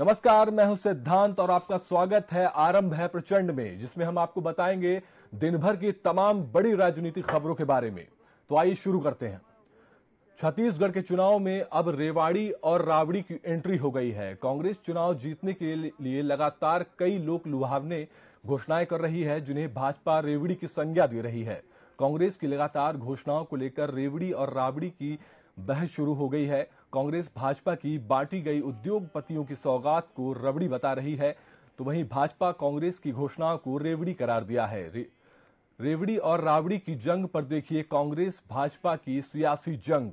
नमस्कार, मैं हूँ सिद्धांत और आपका स्वागत है आरंभ है प्रचंड में, जिसमें हम आपको बताएँगे दिन भर की तमाम बड़ी राजनीतिक खबरों के बारे में। तो आइए शुरू करते हैं। छत्तीसगढ़ के चुनाव में अब रेवाड़ी और रावड़ी की एंट्री हो गई है। कांग्रेस चुनाव जीतने के लिए लगातार कई लोक लुभावने घोषणाएँ कर रही है, जिन्हें भाजपा रेवड़ी की संज्ञा दे रही है। कांग्रेस की लगातार घोषणाओं को लेकर रेवड़ी और राबड़ी की बहस शुरू हो गई है। कांग्रेस भाजपा की बांटी गई उद्योगपतियों की सौगात को रबड़ी बता रही है तो वहीं भाजपा कांग्रेस की घोषणाओं को रेवड़ी करार दिया है। रे, रेवड़ी और राबड़ी की जंग पर देखिए कांग्रेस भाजपा की सियासी जंग।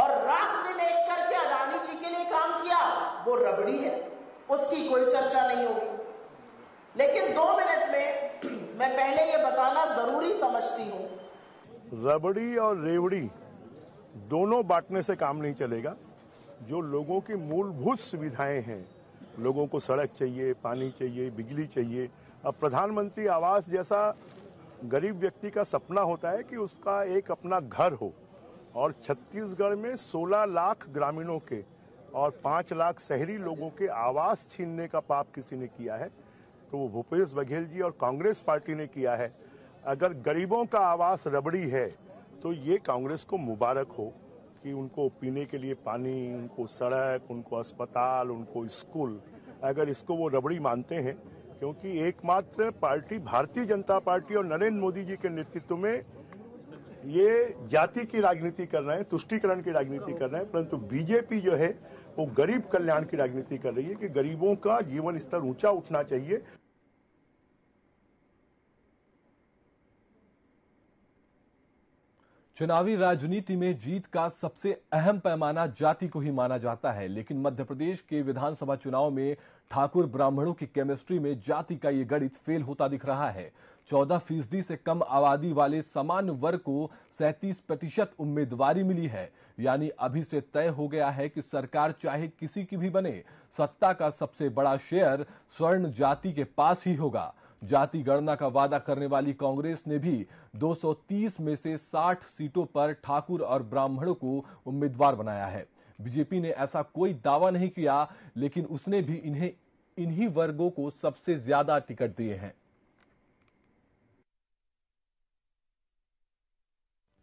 और रात दिन एक करके अडानी जी के लिए काम किया, वो रबड़ी है। उसकी कोई चर्चा नहीं होगी। लेकिन दो मिनट में मैं पहले ये बताना ज़रूरी समझती हूँ। रबड़ी और रेवड़ी दोनों बांटने से काम नहीं चलेगा। जो लोगों की मूलभूत सुविधाएँ हैं, लोगों को सड़क चाहिए, पानी चाहिए, बिजली चाहिए। अब प्रधानमंत्री आवास जैसा गरीब व्यक्ति का सपना होता है कि उसका एक अपना घर हो। और छत्तीसगढ़ में 16 लाख ग्रामीणों के और 5 लाख शहरी लोगों के आवास छीनने का पाप किसी ने किया है तो वो भूपेश बघेल जी और कांग्रेस पार्टी ने किया है। अगर गरीबों का आवास रबड़ी है तो ये कांग्रेस को मुबारक हो कि उनको पीने के लिए पानी, उनको सड़क, उनको अस्पताल, उनको स्कूल, अगर इसको वो रबड़ी मानते हैं, क्योंकि एकमात्र पार्टी भारतीय जनता पार्टी और नरेंद्र मोदी जी के नेतृत्व में ये जाति की राजनीति कर रहे हैं, तुष्टिकरण की राजनीति कर रहे हैं, परंतु बीजेपी जो है, वो गरीब कल्याण की राजनीति कर रही है कि गरीबों का जीवन स्तर ऊँचा उठना चाहिए। चुनावी राजनीति में जीत का सबसे अहम पैमाना जाति को ही माना जाता है, लेकिन मध्य प्रदेश के विधानसभा चुनाव में ठाकुर ब्राह्मणों की केमिस्ट्री में जाति का ये गणित फेल होता दिख रहा है। चौदह फ़ीसदी से कम आबादी वाले समान वर्ग को सैतीस प्रतिशत उम्मीदवारी मिली है। यानी अभी से तय हो गया है कि सरकार चाहे किसी की भी बने, सत्ता का सबसे बड़ा शेयर स्वर्ण जाति के पास ही होगा। जाति गणना का वादा करने वाली कांग्रेस ने भी 230 में से 60 सीटों पर ठाकुर और ब्राह्मणों को उम्मीदवार बनाया है। बीजेपी ने ऐसा कोई दावा नहीं किया, लेकिन उसने भी इन्हें इन्हीं वर्गों को सबसे ज़्यादा टिकट दिए हैं।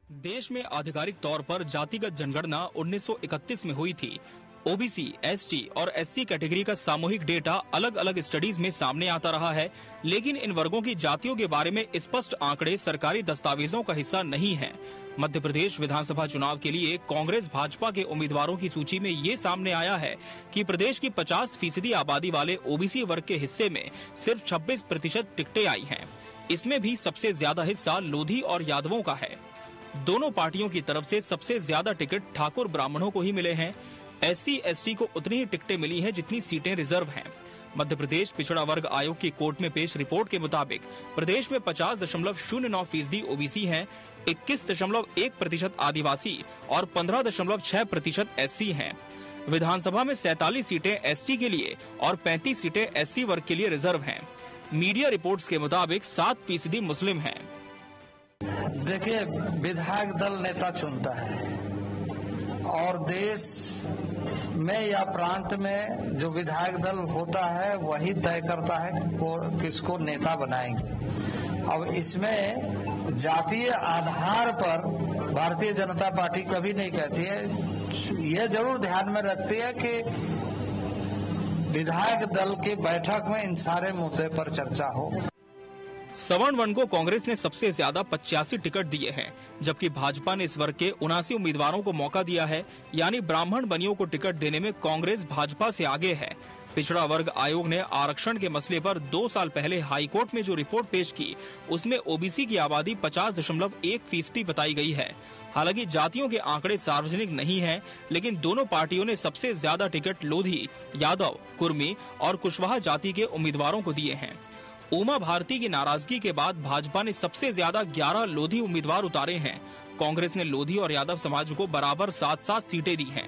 देश में आधिकारिक तौर पर जातिगत जनगणना 1931 में हुई थी। ओबीसी, एसटी और एससी कैटेगरी का सामूहिक डेटा अलग अलग स्टडीज़ में सामने आता रहा है लेकिन इन वर्गों की जातियों के बारे में स्पष्ट आंकड़े सरकारी दस्तावेजों का हिस्सा नहीं है। मध्य प्रदेश विधानसभा चुनाव के लिए कांग्रेस भाजपा के उम्मीदवारों की सूची में ये सामने आया है कि प्रदेश की 50 फ़ीसदी आबादी वाले ओबीसी वर्ग के हिस्से में सिर्फ़ 26 प्रतिशत टिकटें आई हैं। इसमें भी सबसे ज़्यादा हिस्सा लोधी और यादवों का है। दोनों पार्टियों की तरफ़ से सबसे ज़्यादा टिकट ठाकुर ब्राह्मणों को ही मिले हैं एस सी को उतनी ही टिकटें मिली हैं जितनी सीटें रिज़र्व हैं मध्य प्रदेश पिछड़ा वर्ग आयोग की कोर्ट में पेश रिपोर्ट के मुताबिक प्रदेश में पचास दशमलव शून्य नौ फ़ीसदी ओबीसी है, इक्कीस दशमलव एक प्रतिशत आदिवासी और पंद्रह दशमलव छह प्रतिशत एस हैं विधानसभा में सैतालीस सीटें एसटी के लिए और 35 सीटें एससी वर्ग के लिए रिज़र्व हैं। मीडिया रिपोर्ट्स के मुताबिक सात फ़ीसदी मुस्लिम हैं। देखिए, विधायक दल नेता चुनता है। और देश में या प्रांत में जो विधायक दल होता है, वही तय करता है को किसको नेता बनाएँगे। अब इसमें जातीय आधार पर भारतीय जनता पार्टी कभी नहीं कहती है। ये ज़रूर ध्यान में रखती है कि विधायक दल की बैठक में इन सारे मुद्दे पर चर्चा हो। सवर्ण वन को कांग्रेस ने सबसे ज़्यादा पचासी टिकट दिए हैं जबकि भाजपा ने इस वर्ग के उनासी उम्मीदवारों को मौका दिया है यानी ब्राह्मण बनियों को टिकट देने में कांग्रेस भाजपा से आगे है। पिछड़ा वर्ग आयोग ने आरक्षण के मसले पर दो साल पहले हाईकोर्ट में जो रिपोर्ट पेश की उसमें ओबीसी की आबादी पचास दशमलव एक फ़ीसदी बताई गई है। हालाँकि जातियों के आंकड़े सार्वजनिक नहीं हैं, लेकिन दोनों पार्टियों ने सबसे ज़्यादा टिकट लोधी यादव कुर्मी और कुशवाहा जाति के उम्मीदवारों को दिए हैं। उमा भारती की नाराज़गी के बाद भाजपा ने सबसे ज़्यादा 11 लोधी उम्मीदवार उतारे हैं। कांग्रेस ने लोधी और यादव समाज को बराबर सात सात सीटें दी हैं।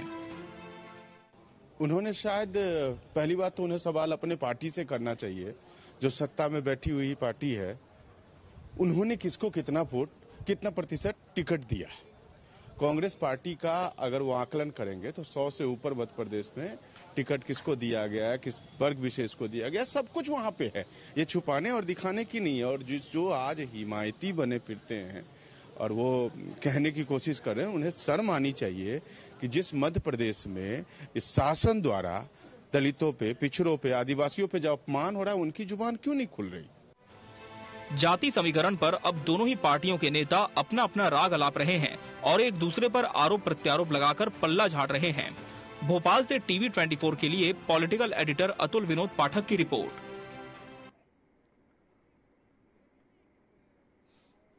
उन्होंने शायद, पहली बात तो उन्हें सवाल अपने पार्टी से करना चाहिए, जो सत्ता में बैठी हुई पार्टी है। उन्होंने किसको कितना वोट, कितना प्रतिशत टिकट दिया कांग्रेस पार्टी का अगर वो आकलन करेंगे तो सौ से ऊपर मध्य प्रदेश में टिकट किसको दिया गया है, किस वर्ग विशेष को दिया गया सब कुछ वहाँ पे है। ये छुपाने और दिखाने की नहीं है और जिस जो आज हिमायती बने फिरते हैं और वो कहने की कोशिश कर रहे हैं, उन्हें शर्म आनी चाहिए कि जिस मध्य प्रदेश में इस शासन द्वारा दलितों पे, पिछड़ों पे, आदिवासियों पे जो अपमान हो रहा है, उनकी ज़ुबान क्यों नहीं खुल रही? जाति समीकरण पर अब दोनों ही पार्टियों के नेता अपना अपना राग अलाप रहे हैं। और एक दूसरे पर आरोप प्रत्यारोप लगाकर पल्ला झाड़ रहे हैं। भोपाल से टीवी 24 के लिए पॉलिटिकल एडिटर अतुल विनोद पाठक की रिपोर्ट।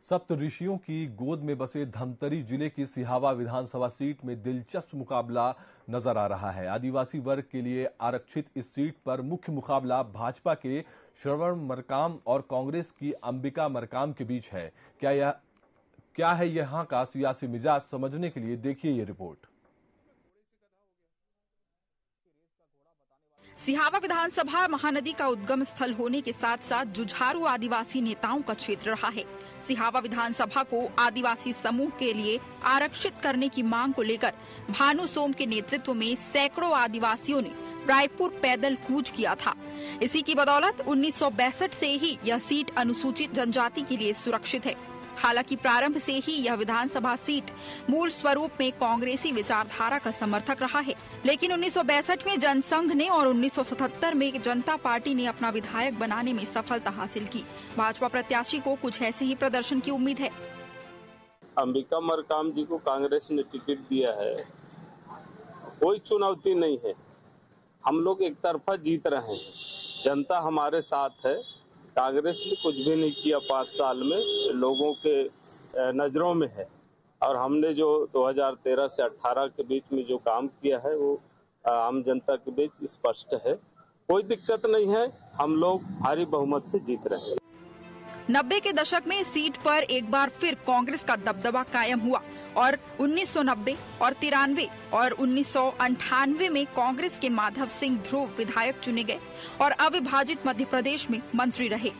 सप्त ऋषियों की गोद में बसे धमतरी ज़िले की सिहावा विधानसभा सीट में दिलचस्प मुकाबला नज़र आ रहा है। आदिवासी वर्ग के लिए आरक्षित इस सीट पर मुख्य मुकाबला भाजपा के श्रवण मरकाम और कांग्रेस की अंबिका मरकाम के बीच है। क्या यह क्या है यहाँ का सियासी मिजाज समझने के लिए? देखिए ये रिपोर्ट। सिहावा विधानसभा महानदी का उद्गम स्थल होने के साथ साथ जुझारू आदिवासी नेताओं का क्षेत्र रहा है। सिहावा विधानसभा को आदिवासी समूह के लिए आरक्षित करने की मांग को लेकर भानु सोम के नेतृत्व में सैकड़ों आदिवासियों ने रायपुर पैदल कूच किया था। इसी की बदौलत उन्नीस से ही यह सीट अनुसूचित जनजाति के लिए सुरक्षित है। हालाँकि प्रारंभ से ही यह विधानसभा सीट मूल स्वरूप में कांग्रेसी विचारधारा का समर्थक रहा है। लेकिन उन्नीस में जनसंघ ने और 1977 में जनता पार्टी ने अपना विधायक बनाने में सफलता हासिल की। भाजपा प्रत्याशी को कुछ ऐसे ही प्रदर्शन की उम्मीद है। अंबिका मरकाम जी को कांग्रेस ने टिकट दिया है। कोई चुनौती नहीं है। हम लोग एक तरफा जीत रहे हैं। जनता हमारे साथ है। कांग्रेस ने कुछ भी नहीं किया पाँच साल में, लोगों के नज़रों में है। और हमने जो 2013 से 18 के बीच में जो काम किया है, वो आम जनता के बीच स्पष्ट है। कोई दिक्कत नहीं है, हम लोग भारी बहुमत से जीत रहे हैं। नब्बे के दशक में सीट पर एक बार फिर कांग्रेस का दबदबा कायम हुआ। और 1990 और तिरानवे और उन्नीस में कांग्रेस के माधव सिंह ध्रुव विधायक चुने गए और अविभाजित मध्य प्रदेश में मंत्री रहे।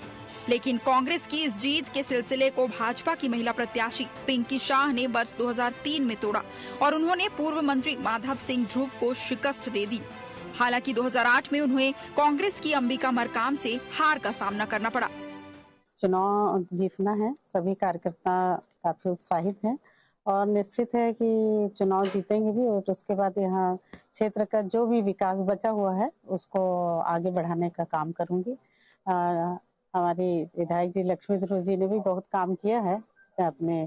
लेकिन कांग्रेस की इस जीत के सिलसिले को भाजपा की महिला प्रत्याशी पिंकी शाह ने वर्ष 2003 में तोड़ा और उन्होंने पूर्व मंत्री माधव सिंह ध्रुव को शिकस्त दे दी। हालाँकि 2008 में उन्हें कांग्रेस की अंबिका मरकाम से हार का सामना करना पड़ा। चुनाव जीतना है, सभी कार्यकर्ता काफ़ी उत्साहित हैं। और निश्चित है कि चुनाव जीतेंगे भी और उसके बाद यहाँ क्षेत्र का जो भी विकास बचा हुआ है उसको आगे बढ़ाने का काम करूँगी। हमारी विधायक जी लक्ष्मी ध्रुव जी ने भी बहुत काम किया है अपने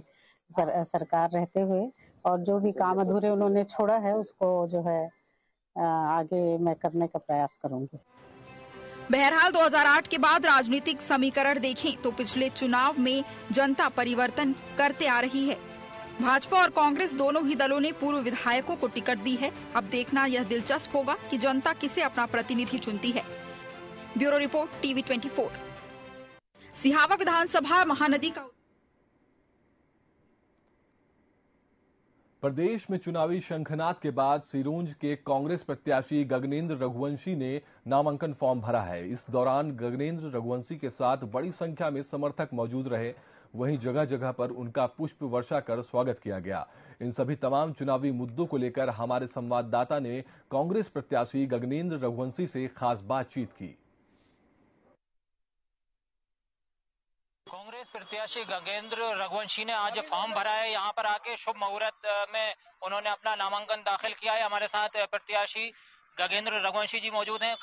सर, सरकार रहते हुए। और जो भी काम अधूरे उन्होंने छोड़ा है उसको जो है आगे मैं करने का प्रयास करूँगी। बहरहाल 2008 के बाद राजनीतिक समीकरण देखें तो पिछले चुनाव में जनता परिवर्तन करते आ रही है। भाजपा और कांग्रेस दोनों ही दलों ने पूर्व विधायकों को टिकट दी है। अब देखना यह दिलचस्प होगा कि जनता किसे अपना प्रतिनिधि चुनती है। ब्यूरो रिपोर्ट, टीवी 24 सिहावा विधानसभा महानदी का प्रदेश में चुनावी शंखनाद के बाद सिरोंज के कांग्रेस प्रत्याशी गगनेंद्र रघुवंशी ने नामांकन फॉर्म भरा है। इस दौरान गगनेंद्र रघुवंशी के साथ बड़ी संख्या में समर्थक मौजूद रहे। वहीं जगह जगह पर उनका पुष्प वर्षा कर स्वागत किया गया। इन सभी तमाम चुनावी मुद्दों को लेकर हमारे संवाददाता ने कांग्रेस प्रत्याशी गगनेंद्र रघुवंशी से खास बातचीत की। कांग्रेस प्रत्याशी गगेंद्र रघुवंशी ने आज फॉर्म भरा है। यहाँ पर आके शुभ मुहूर्त में उन्होंने अपना नामांकन दाखिल किया है। हमारे साथ प्रत्याशी गगेंद्र रघुवंशी जी मौजूद हैं।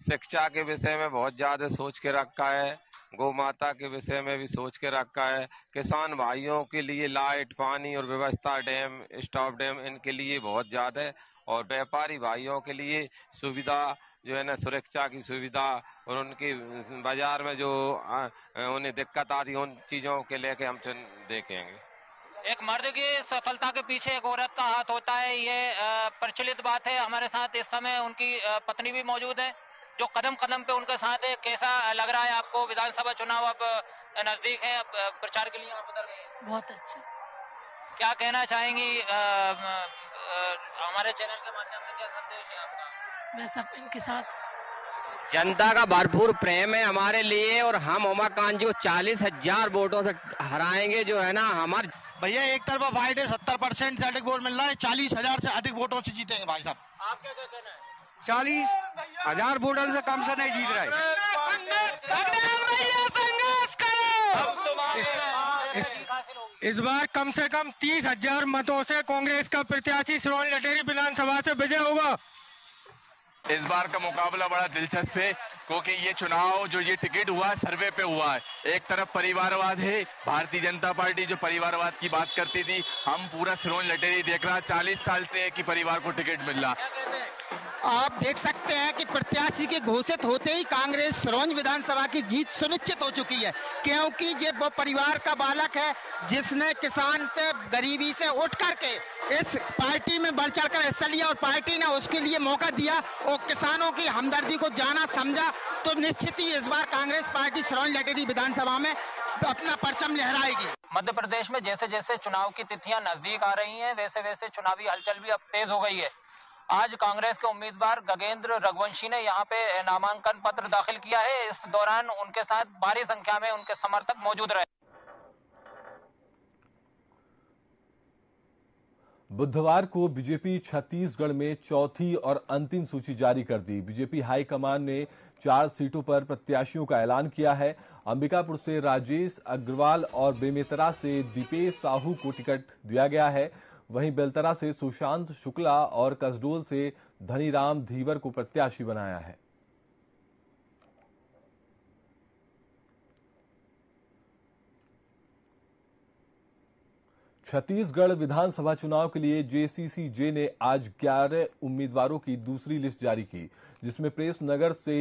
शिक्षा के विषय में बहुत ज़्यादा सोच के रखा है। गौ माता के विषय में भी सोच के रखा है। किसान भाइयों के लिए लाइट, पानी और व्यवस्था डैम, स्टॉप डैम इनके लिए बहुत ज़्यादा है और व्यापारी भाइयों के लिए सुविधा जो है ना, सुरक्षा की सुविधा और उनकी बाज़ार में जो उन्हें दिक्कत आती उन चीज़ों के लेके हम देखेंगे। एक मर्द की सफलता के पीछे एक औरत का हाथ होता है, ये प्रचलित बात है। हमारे साथ इस समय उनकी पत्नी भी मौजूद है। जो कदम कदम पे उनके साथ है कैसा लग रहा है आपको विधानसभा चुनाव अब नज़दीक है अब प्रचार के लिए आप उतर गए बहुत अच्छा। क्या कहना चाहेंगी हमारे चैनल के माध्यम से क्या संदेश है आपका? मैं सब इनके साथ। जनता का भरपूर प्रेम है हमारे लिए और हम उमाकांत जी को चालीस हज़ार वोटों से हराएँगे जो है ना हमारे। भैया एक तरफा फाइट है सत्तर परसेंट से अधिक वोट मिल रहा है चालीस हज़ार से अधिक वोटों से जीतेंगे भाई साहब। आप क्या कहना है? चालीस हज़ार वोटर से कम से नहीं जीत रहे। इस बार कम से कम तीस हज़ार मतों से कांग्रेस का प्रत्याशी श्रोण लटेरी विधानसभा से विजय होगा। इस बार का मुकाबला बड़ा दिलचस्प है। क्योंकि ये चुनाव, जो ये टिकट हुआ है सर्वे पे हुआ है। एक तरफ़ परिवारवाद है, भारतीय जनता पार्टी जो परिवारवाद की बात करती थी, हम पूरा सिरोन लटेरी देख रहा, चालीस साल से एक ही परिवार को टिकट मिल रहा। आप देख सकते हैं कि प्रत्याशी के घोषित होते ही कांग्रेस सरोंज विधानसभा की जीत सुनिश्चित हो चुकी है, क्योंकि ये वो परिवार का बालक है, जिसने किसान से, गरीबी से उठ करके इस पार्टी में बढ़ चढ़कर हिस्सा लिया और पार्टी ने उसके लिए मौका दिया और किसानों की हमदर्दी को जाना समझा तो निश्चित ही इस बार कांग्रेस पार्टी सरोंज लटेरी विधानसभा में तो अपना परचम लहराएगी। मध्य प्रदेश में जैसे जैसे चुनाव की तिथियाँ नज़दीक आ रही हैं, वैसे वैसे चुनावी हलचल भी अब तेज हो गई है। आज कांग्रेस के उम्मीदवार गगेंद्र रघुवंशी ने यहाँ पे नामांकन पत्र दाखिल किया है। इस दौरान उनके साथ भारी संख्या में उनके समर्थक मौजूद रहे। बुधवार को बीजेपी छत्तीसगढ़ में चौथी और अंतिम सूची जारी कर दी। बीजेपी हाईकमान ने चार सीटों पर प्रत्याशियों का ऐलान किया है। अंबिकापुर से राजेश अग्रवाल और बेमेतरा से दीपेश साहू को टिकट दिया गया है। वहीं बेलतरा से सुशांत शुक्ला और कसडोल से धनीराम धीवर को प्रत्याशी बनाया है। छत्तीसगढ़ विधानसभा चुनाव के लिए जेसीसीजे ने आज 11 उम्मीदवारों की दूसरी लिस्ट जारी की, जिसमें प्रेस नगर से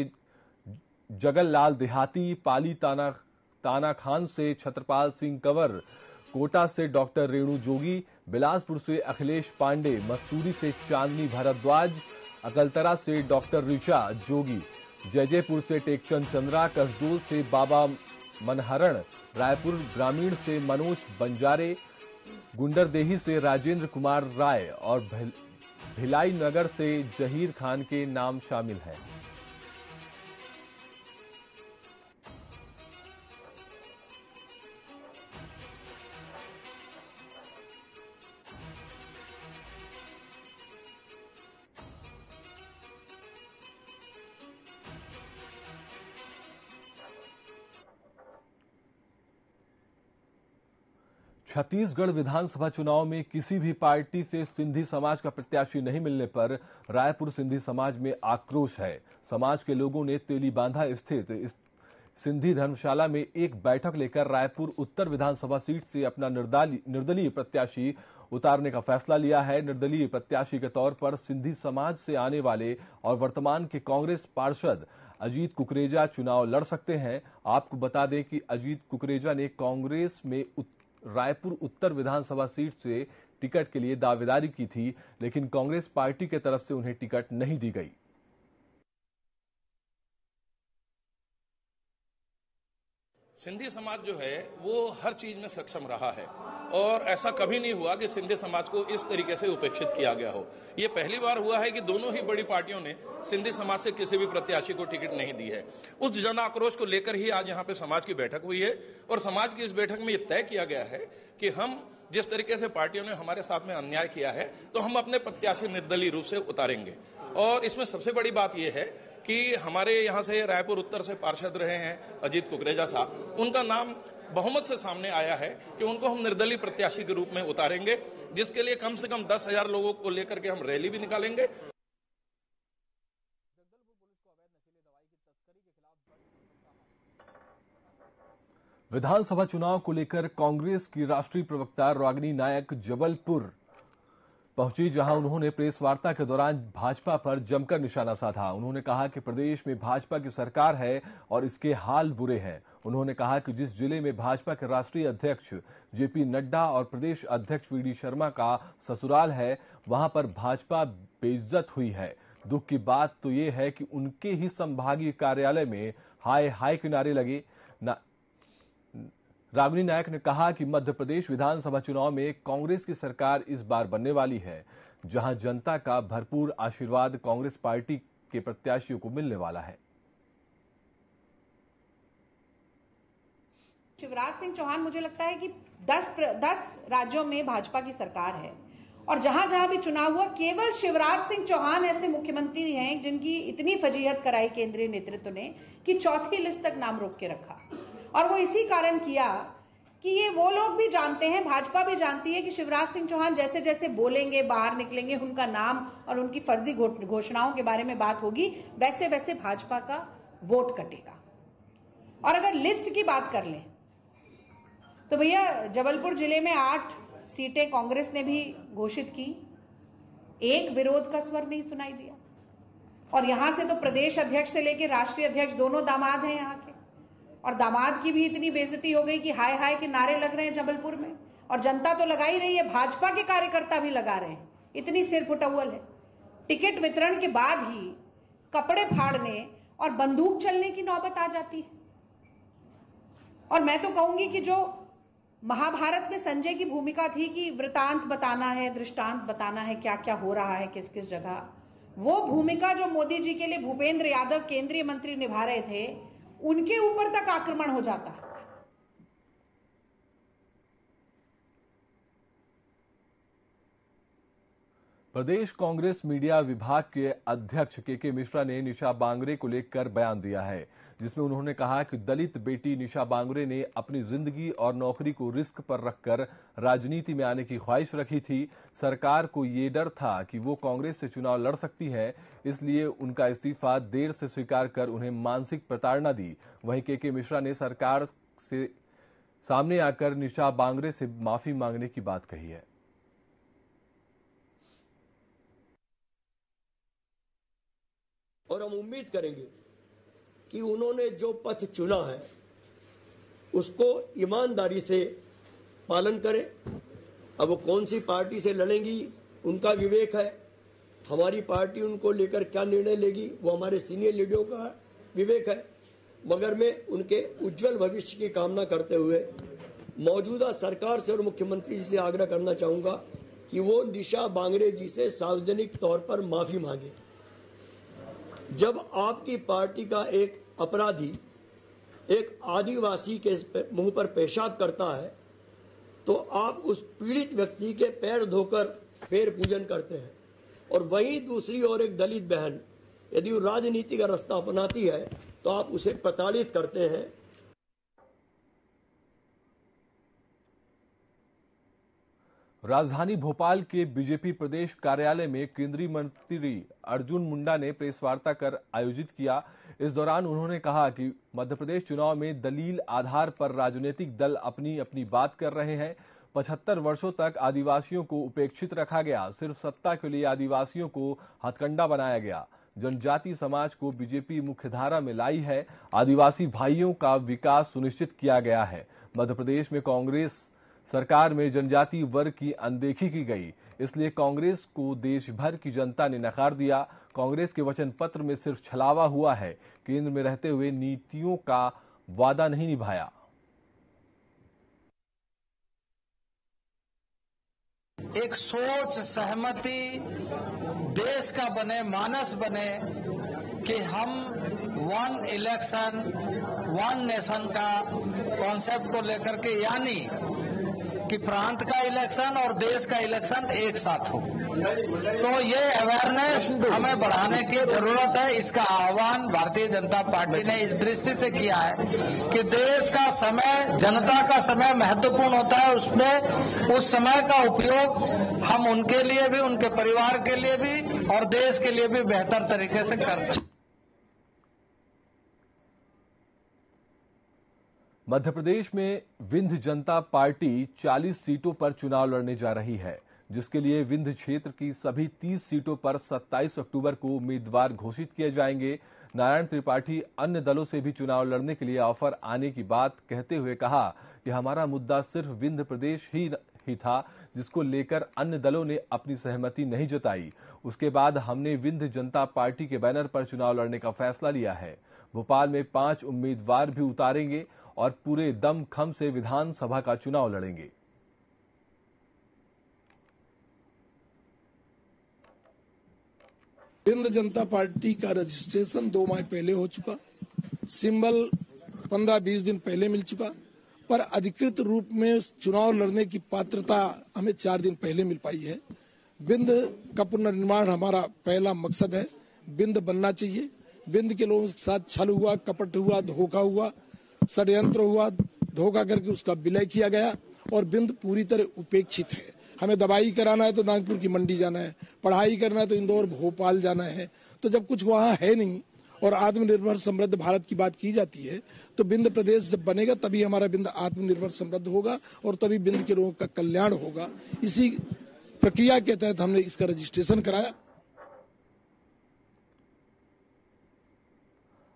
जगल लाल देहाती, पाली ताना ताना खान से छत्रपाल सिंह कंवर, कोटा से डॉक्टर रेणु जोगी, बिलासपुर से अखिलेश पांडे, मस्तूरी से चांदनी भारद्वाज अकलतरा से डॉक्टर ऋचा जोगी, जयजयपुर से टेकचंद चंद्रा, कसडोल से बाबा मनहरण, रायपुर ग्रामीण से मनोज बंजारे गुंडरदेही से राजेंद्र कुमार राय और भिलाई नगर से जहीर खान के नाम शामिल हैं। छत्तीसगढ़ विधानसभा चुनाव में किसी भी पार्टी से सिंधी समाज का प्रत्याशी नहीं मिलने पर रायपुर सिंधी समाज में आक्रोश है। समाज के लोगों ने तेलीबांधा स्थित सिंधी धर्मशाला में एक बैठक लेकर रायपुर उत्तर विधानसभा सीट से अपना निर्दलीय प्रत्याशी उतारने का फैसला लिया है। निर्दलीय प्रत्याशी के तौर पर सिंधी समाज से आने वाले और वर्तमान के कांग्रेस पार्षद अजीत कुकरेजा चुनाव लड़ सकते हैं। आपको बता दें कि अजीत कुकरेजा ने कांग्रेस में रायपुर उत्तर विधानसभा सीट से टिकट के लिए दावेदारी की थी, लेकिन कांग्रेस पार्टी के तरफ़ से उन्हें टिकट नहीं दी गई। सिंधी समाज जो है, वो हर चीज़ में सक्षम रहा है। और ऐसा कभी नहीं हुआ कि सिंधी समाज को इस तरीके से उपेक्षित किया गया हो। ये पहली बार हुआ है कि दोनों ही बड़ी पार्टियों ने सिंधी समाज से किसी भी प्रत्याशी को टिकट नहीं दी है। उस जन आक्रोश को लेकर ही आज यहाँ पे समाज की बैठक हुई है और समाज की इस बैठक में ये तय किया गया है कि हम जिस तरीके से पार्टियों ने हमारे साथ में अन्याय किया है तो हम अपने प्रत्याशी निर्दलीय रूप से उतारेंगे। और इसमें सबसे बड़ी बात यह है कि हमारे यहाँ से रायपुर उत्तर से पार्षद रहे हैं अजीत कुकरेजा साहब। उनका नाम बहुमत से सामने आया है कि उनको हम निर्दलीय प्रत्याशी के रूप में उतारेंगे, जिसके लिए कम से कम दस हज़ार लोगों को लेकर के हम रैली भी निकालेंगे। विधानसभा चुनाव को लेकर कांग्रेस की राष्ट्रीय प्रवक्ता रागिनी नायक जबलपुर पहुँची, जहाँ उन्होंने प्रेस वार्ता के दौरान भाजपा पर जमकर निशाना साधा। उन्होंने कहा कि प्रदेश में भाजपा की सरकार है और इसके हाल बुरे हैं। उन्होंने कहा कि जिस ज़िले में भाजपा के राष्ट्रीय अध्यक्ष जेपी नड्डा और प्रदेश अध्यक्ष वीडी शर्मा का ससुराल है, वहाँ पर भाजपा बेइज्जत हुई है। दुख की बात तो ये है कि उनके ही संभागीय कार्यालय में हाय हाय के नारे लगे रागुनी नायक ने कहा कि मध्य प्रदेश विधानसभा चुनाव में कांग्रेस की सरकार इस बार बनने वाली है, जहाँ जनता का भरपूर आशीर्वाद कांग्रेस पार्टी के प्रत्याशियों को मिलने वाला है। शिवराज सिंह चौहान, मुझे लगता है कि 10 10 राज्यों में भाजपा की सरकार है। और जहाँ जहाँ भी चुनाव हुआ, केवल शिवराज सिंह चौहान ऐसे मुख्यमंत्री हैं जिनकी इतनी फजीहत कराई केंद्रीय नेतृत्व ने कि चौथी लिस्ट तक नाम रोक के रखा। और वो इसी कारण किया कि ये वो लोग भी जानते हैं, भाजपा भी जानती है कि शिवराज सिंह चौहान जैसे जैसे बोलेंगे, बाहर निकलेंगे, उनका नाम और उनकी फर्जी घोषणाओं के बारे में बात होगी वैसे वैसे भाजपा का वोट कटेगा। और अगर लिस्ट की बात कर लें तो भैया, जबलपुर ज़िले में आठ सीटें कांग्रेस ने भी घोषित की। एक विरोध का स्वर नहीं सुनाई दिया। और यहाँ से तो प्रदेश अध्यक्ष से लेकर राष्ट्रीय अध्यक्ष दोनों दामाद हैं यहाँ के। और दामाद की भी इतनी बेजती हो गई कि हाय हाय के नारे लग रहे हैं जबलपुर में। और जनता तो लगा ही रही है, भाजपा के कार्यकर्ता भी लगा रहे हैं। इतनी सिर फुटअल है। टिकट वितरण के बाद ही कपड़े फाड़ने और बंदूक चलने की नौबत आ जाती है। और मैं तो कहूँगी कि जो महाभारत में संजय की भूमिका थी कि वृतांत बताना है, दृष्टांत बताना है क्या क्या हो रहा है किस किस जगह। वो भूमिका जो मोदी जी के लिए भूपेंद्र यादव केंद्रीय मंत्री निभा रहे थे, उनके ऊपर तक आक्रमण हो जाता। है प्रदेश कांग्रेस मीडिया विभाग के अध्यक्ष के के मिश्रा ने निशा बांगरे को लेकर बयान दिया है। जिसमें उन्होंने कहा कि दलित बेटी निशा बांगरे ने अपनी ज़िंदगी और नौकरी को रिस्क पर रखकर राजनीति में आने की ख्वाहिश रखी थी। सरकार को ये डर था कि वो कांग्रेस से चुनाव लड़ सकती है, इसलिए उनका इस्तीफा देर से स्वीकार कर उन्हें मानसिक प्रताड़ना दी। वहीं के के मिश्रा ने सरकार से सामने आकर निशा बांगरे से माफ़ी मांगने की बात कही है। और हम उम्मीद करेंगे कि उन्होंने जो पथ चुना है, उसको ईमानदारी से पालन करें। अब वो कौन सी पार्टी से लड़ेंगी, उनका विवेक है। हमारी पार्टी उनको लेकर क्या निर्णय लेगी, वो हमारे सीनियर लीडरों का विवेक है। मगर मैं उनके उज्जवल भविष्य की कामना करते हुए मौजूदा सरकार से और मुख्यमंत्री जी से आग्रह करना चाहूँगा कि वो निशा बांगड़े जी से सार्वजनिक तौर पर माफ़ी मांगे। जब आपकी पार्टी का एक अपराधी, एक आदिवासी के मुँह पर पेशाब करता है तो आप उस पीड़ित व्यक्ति के पैर धोकर पैर पूजन करते हैं। और वही दूसरी ओर एक दलित बहन, यदि वो राजनीति का रास्ता अपनाती है तो आप उसे प्रताड़ित करते हैं। राजधानी भोपाल के बीजेपी प्रदेश कार्यालय में केंद्रीय मंत्री अर्जुन मुंडा ने प्रेस वार्ता कर आयोजित किया। इस दौरान उन्होंने कहा कि मध्य प्रदेश चुनाव में दलील आधार पर राजनीतिक दल अपनी अपनी बात कर रहे हैं। पचहत्तर वर्षों तक आदिवासियों को उपेक्षित रखा गया। सिर्फ़ सत्ता के लिए आदिवासियों को हथकंडा बनाया गया। जनजाति समाज को बीजेपी मुख्यधारा में लाई है। आदिवासी भाइयों का विकास सुनिश्चित किया गया है। मध्य प्रदेश में कांग्रेस सरकार में जनजाति वर्ग की अनदेखी की गई, इसलिए कांग्रेस को देश भर की जनता ने नकार दिया। कांग्रेस के वचन पत्र में सिर्फ़ छलावा हुआ है। केंद्र में रहते हुए नीतियों का वादा नहीं निभाया। एक सोच सहमति देश का बने, मानस बने कि हम वन इलेक्शन वन नेशन का कॉन्सेप्ट को लेकर के, यानी कि प्रांत का इलेक्शन और देश का इलेक्शन एक साथ हो। तो ये अवेयरनेस हमें बढ़ाने की ज़रूरत है। इसका आह्वान भारतीय जनता पार्टी ने इस दृष्टि से किया है कि देश का समय, जनता का समय महत्वपूर्ण होता है। उसमें, उस समय का उपयोग हम उनके लिए भी, उनके परिवार के लिए भी और देश के लिए भी बेहतर तरीके से कर सकते मध्य प्रदेश में विंध्य जनता पार्टी 40 सीटों पर चुनाव लड़ने जा रही है, जिसके लिए विंध्य क्षेत्र की सभी 30 सीटों पर 27 अक्टूबर को उम्मीदवार घोषित किए जाएँगे। नारायण त्रिपाठी अन्य दलों से भी चुनाव लड़ने के लिए ऑफ़र आने की बात कहते हुए कहा कि हमारा मुद्दा सिर्फ़ विंध्य प्रदेश ही ही था, जिसको लेकर अन्य दलों ने अपनी सहमति नहीं जताई। उसके बाद हमने विंध्य जनता पार्टी के बैनर पर चुनाव लड़ने का फैसला लिया है। भोपाल में पाँच उम्मीदवार भी उतारेंगे और पूरे दम खम से विधानसभा का चुनाव लड़ेंगे। केंद्र जनता पार्टी का रजिस्ट्रेशन दो माह पहले हो चुका। सिंबल पंद्रह बीस दिन पहले मिल चुका। पर अधिकृत रूप में चुनाव लड़ने की पात्रता हमें चार दिन पहले मिल पाई है। बिंद का पुनर्निर्माण हमारा पहला मकसद है। बिंद बनना चाहिए। बिंद के लोगों के साथ छल हुआ, कपट हुआ, धोखा हुआ षड्यंत्र हुआ, धोखा करके उसका विलय किया गया और बिंद पूरी तरह उपेक्षित है। हमें दवाई कराना है तो नागपुर की मंडी जाना है, पढ़ाई करना है तो इंदौर, भोपाल जाना है। तो जब कुछ वहाँ है नहीं और आत्मनिर्भर समृद्ध भारत की बात की जाती है तो बिंद प्रदेश जब बनेगा तभी हमारा बिंद आत्मनिर्भर समृद्ध होगा और तभी बिंद के लोगों का कल्याण होगा। इसी प्रक्रिया के तहत हमने इसका रजिस्ट्रेशन कराया।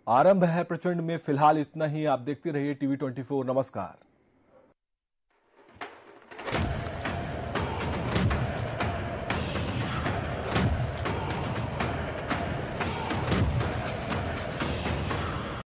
आरंभ है प्रचंड में फ़िलहाल इतना ही। आप देखते रहिए टीवी ट्वेंटी नमस्कार।